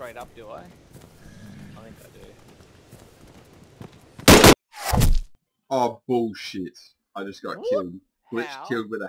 straight up, do I? I think I do. Oh bullshit! I just got What? killed. Glitch killed with a